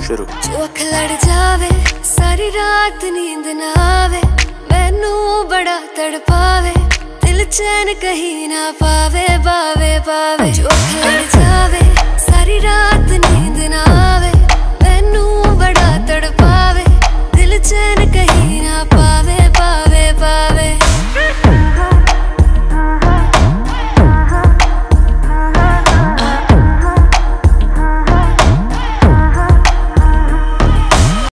ਸ਼ੁਰੂ। ਜੋ ਅੱਖ ਲੜ ਜਾਵੇ, ਸਾਰੀ ਰਾਤ ਨੀਂਦ ਨਾ ਆਵੇ, ਮੈਨੂੰ ਬੜਾ ਤੜਪਾਵੇ, ਦਿਲ ਚੈਨ ਕਹੀਂ ਨਾ ਪਾਵੇ, ਬਾਵੇ ਬਾਵੇ। ਜੋ ਅੱਖ ਲੜ ਜਾਵੇ, ਸਾਰੀ ਰਾਤ ਨੀਂਦ ਨਾ ਆਵੇ, ਮੈਨੂੰ ਬੜਾ ਤੜਪਾਵੇ, ਦਿਲ ਚੈਨ